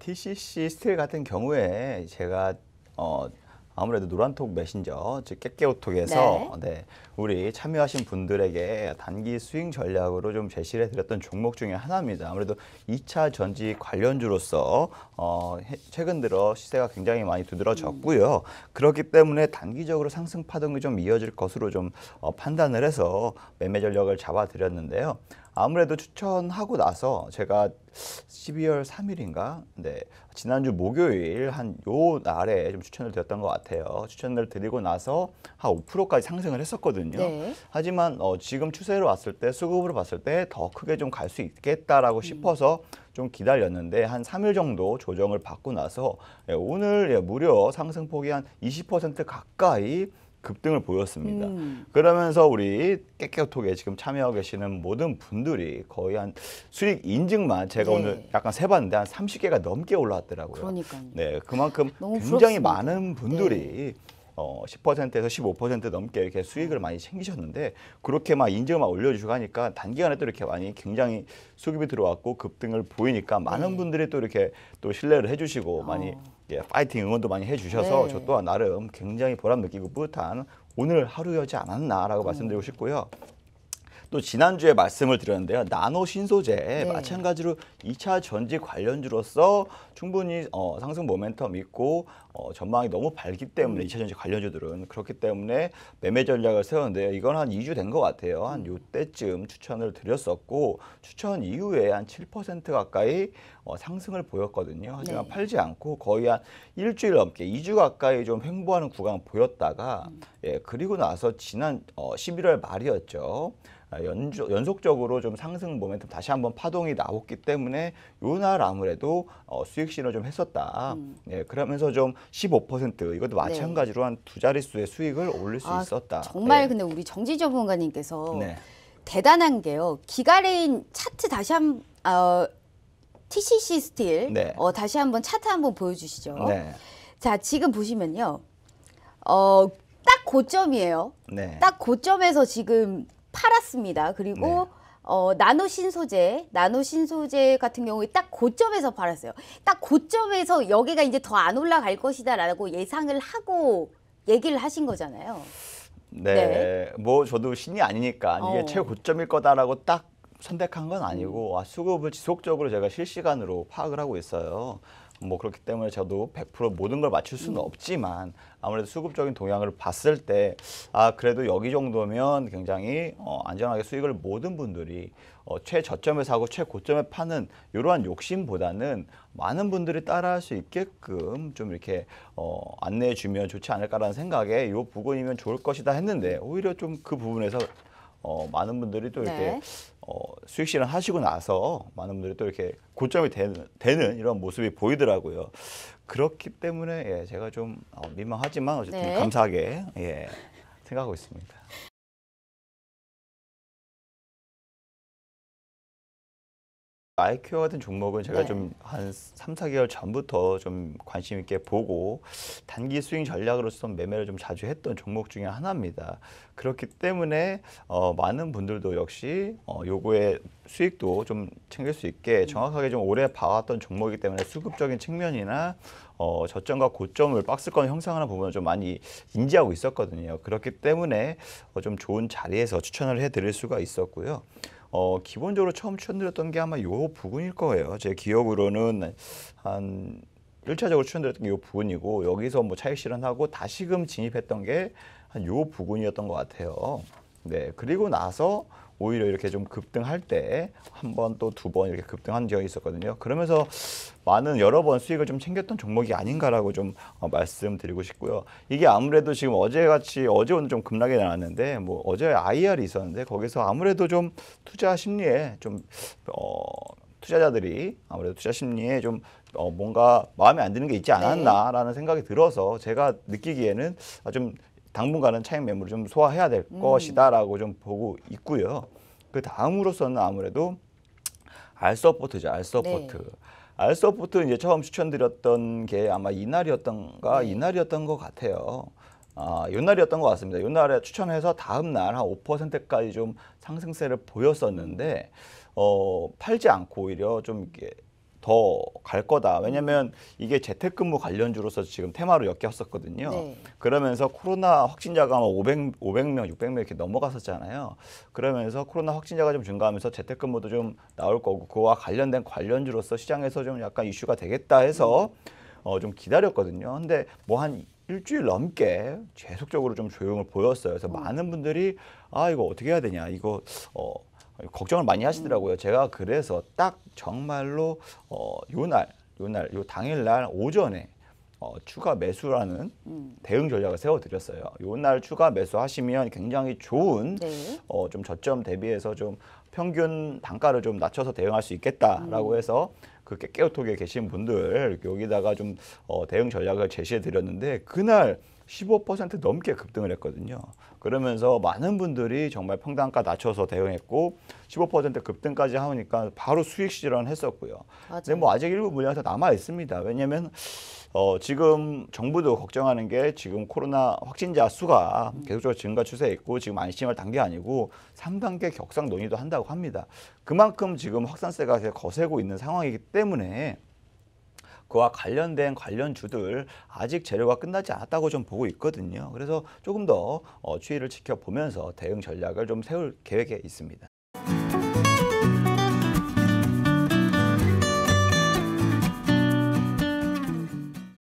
TCC 스틸 같은 경우에 제가 어 아무래도 노란톡 메신저 즉 깨깨오톡에서 네. 네. 우리 참여하신 분들에게 단기 스윙 전략으로 좀 제시를 해드렸던 종목 중에 하나입니다. 아무래도 2차 전지 관련주로서 어, 최근 들어 시세가 굉장히 많이 두드러졌고요. 음. 그렇기 때문에 단기적으로 상승 파동이 좀 이어질 것으로 좀 어, 판단을 해서 매매 전략을 잡아드렸는데요. 아무래도 추천하고 나서 제가 12월 3일인가 네 지난주 목요일 한 요 날에 좀 추천을 드렸던 것 같아요. 추천을 드리고 나서 한 5%까지 상승을 했었거든요. 네. 하지만 어, 지금 추세로 왔을 때 수급으로 봤을 때 더 크게 좀 갈 수 있겠다라고 음. 싶어서 좀 기다렸는데 한 3일 정도 조정을 받고 나서 예, 오늘 예, 무려 상승폭이 한 20% 가까이 급등을 보였습니다. 음. 그러면서 우리 깨깨톡에 지금 참여하고 계시는 모든 분들이 거의 한 수익 인증만 제가 네. 오늘 약간 세봤는데 한 30개가 넘게 올라왔더라고요. 그러니까요. 네, 그만큼 굉장히 부럽습니다. 많은 분들이 네. 어, 10%에서 15% 넘게 이렇게 수익을 많이 챙기셨는데 그렇게 막 인증을 막 올려주고 하니까 단기간에 또 이렇게 많이 굉장히 수급이 들어왔고 급등을 보이니까 많은 네. 분들이 또 이렇게 또 신뢰를 해주시고 어. 많이 예, 파이팅 응원도 많이 해주셔서 네. 저 또한 나름 굉장히 보람 느끼고 뿌듯한 오늘 하루여지 않았나라고 음. 말씀드리고 싶고요. 또 지난주에 말씀을 드렸는데요. 나노 신소재 네. 마찬가지로 2차 전지 관련주로서 충분히 어, 상승 모멘텀 있고 어, 전망이 너무 밝기 때문에 음. 2차 전지 관련주들은 그렇기 때문에 매매 전략을 세웠는데요. 이건 한 2주 된 것 같아요. 한 요때쯤 추천을 드렸었고 추천 이후에 한 7% 가까이 어, 상승을 보였거든요. 하지만 네. 팔지 않고 거의 한 일주일 넘게 2주 가까이 좀 횡보하는 구간 보였다가 음. 예, 그리고 나서 지난 어, 11월 말이었죠. 아, 연주, 연속적으로 좀 상승 모멘텀 다시 한번 파동이 나왔기 때문에 요날 아무래도 어, 수익 신호 좀 했었다. 음. 네, 그러면서 좀 15% 이것도 네. 마찬가지로 네. 한두 자릿수의 수익을 올릴 수 아, 있었다. 정말 네. 근데 우리 정지 전문가님께서 네. 대단한 게요. 기가레인 차트 다시 한 어, TCC 스틸 네. 어, 다시 한번 차트 한번 보여주시죠. 네. 자 지금 보시면요. 어, 딱 고점이에요. 네. 딱 고점에서 지금 팔았습니다. 그리고 네. 어, 나노 신 소재, 나노 신 소재 같은 경우에 딱 고점에서 팔았어요. 딱 고점에서 여기가 이제 더 안 올라갈 것이다라고 예상을 하고 얘기를 하신 거잖아요. 네, 네. 뭐 저도 신이 아니니까 이게 어. 최고점일 거다라고 딱 선택한 건 아니고 아, 수급을 지속적으로 제가 실시간으로 파악을 하고 있어요. 뭐 그렇기 때문에 저도 100% 모든 걸 맞출 수는 음. 없지만 아무래도 수급적인 동향을 봤을 때 아 그래도 여기 정도면 굉장히 어, 안전하게 수익을 모든 분들이 어, 최저점에 사고 최고점에 파는 이러한 욕심보다는 많은 분들이 따라할 수 있게끔 좀 이렇게 어, 안내해 주면 좋지 않을까라는 생각에 이 부분이면 좋을 것이다 했는데 오히려 좀 그 부분에서 어, 많은 분들이 또 이렇게 네. 어, 수익 실현 하시고 나서 많은 분들이 또 이렇게 고점이 되는, 되는 이런 모습이 보이더라고요. 그렇기 때문에 예, 제가 좀 어, 민망하지만 어쨌든 네. 감사하게 예, 생각하고 있습니다. 아이큐어 같은 종목은 제가 네. 좀한 3, 4개월 전부터 좀 관심 있게 보고 단기 스윙 전략으로서 매매를 좀 자주 했던 종목 중에 하나입니다. 그렇기 때문에 어, 많은 분들도 역시 어, 요거의 수익도 좀 챙길 수 있게 음. 정확하게 좀 오래 봐왔던 종목이기 때문에 수급적인 측면이나 어, 저점과 고점을 박스권 형성하는 부분을 좀 많이 인지하고 있었거든요. 그렇기 때문에 어, 좀 좋은 자리에서 추천을 해드릴 수가 있었고요. 어, 기본적으로 처음 추천드렸던 게 아마 요 부분일 거예요. 제 기억으로는 한 1차적으로 추천드렸던 게 요 부분이고 여기서 뭐 차익 실현하고 다시금 진입했던 게 한 요 부분이었던 것 같아요. 네, 그리고 나서 오히려 이렇게 좀 급등할 때 한 번 또 두 번 이렇게 급등한 적이 있었거든요. 그러면서 많은 여러 번 수익을 좀 챙겼던 종목이 아닌가라고 좀 어, 말씀드리고 싶고요. 이게 아무래도 지금 어제같이 어제 오늘 좀 급락이 나왔는데 뭐 어제 IR이 있었는데 거기서 아무래도 좀 투자 심리에 좀 어, 투자자들이 아무래도 투자 심리에 좀 어, 뭔가 마음에 안 드는 게 있지 않았나라는 네. 생각이 들어서 제가 느끼기에는 좀 당분간은 차익 매물을 좀 소화해야 될 음. 것이다라고 좀 보고 있고요. 그 다음으로서는 아무래도 알서포트죠, 알서포트. 네. 알서포트 이제 처음 추천드렸던 게 아마 이날이었던가 네. 이날이었던 것 같아요. 아, 요날이었던 것 같습니다. 요날에 추천해서 다음 날 한 5%까지 좀 상승세를 보였었는데 어, 팔지 않고 오히려 좀 이렇게 더 갈 거다. 왜냐하면 이게 재택근무 관련주로서 지금 테마로 엮였었거든요. 네. 그러면서 코로나 확진자가 500, 500명, 600명 이렇게 넘어갔었잖아요. 그러면서 코로나 확진자가 좀 증가하면서 재택근무도 좀 나올 거고 그와 관련된 관련주로서 시장에서 좀 약간 이슈가 되겠다 해서 어, 좀 기다렸거든요. 근데 뭐 한 일주일 넘게 계속적으로 좀 조용을 보였어요. 그래서 많은 분들이 아 이거 어떻게 해야 되냐 이거 어 걱정을 많이 하시더라고요. 제가 그래서 딱 정말로 어 요날 요날 요 당일날 오전에 어, 추가 매수라는 대응 전략을 세워드렸어요. 요날 추가 매수하시면 굉장히 좋은 네. 어, 좀 저점 대비해서 좀 평균 단가를 좀 낮춰서 대응할 수 있겠다라고 해서 그 깨깨오톡에 계신 분들 여기다가 좀 어, 대응 전략을 제시해 드렸는데 그날 15% 넘게 급등을 했거든요. 그러면서 많은 분들이 정말 평단가 낮춰서 대응했고 15% 급등까지 하니까 바로 수익 실현 했었고요. 근데 뭐 아직 일부 물량에서 남아 있습니다. 왜냐하면 어, 지금 정부도 걱정하는 게 지금 코로나 확진자 수가 계속적으로 증가 추세에 있고 지금 안심할 단계 아니고 3단계 격상 논의도 한다고 합니다. 그만큼 지금 확산세가 거세고 있는 상황이기 때문에 그와 관련된 관련주들 아직 재료가 끝나지 않았다고 좀 보고 있거든요. 그래서 조금 더 어, 추이를 지켜보면서 대응 전략을 좀 세울 계획에 있습니다.